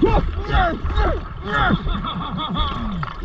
冲一二一一二哈哈哈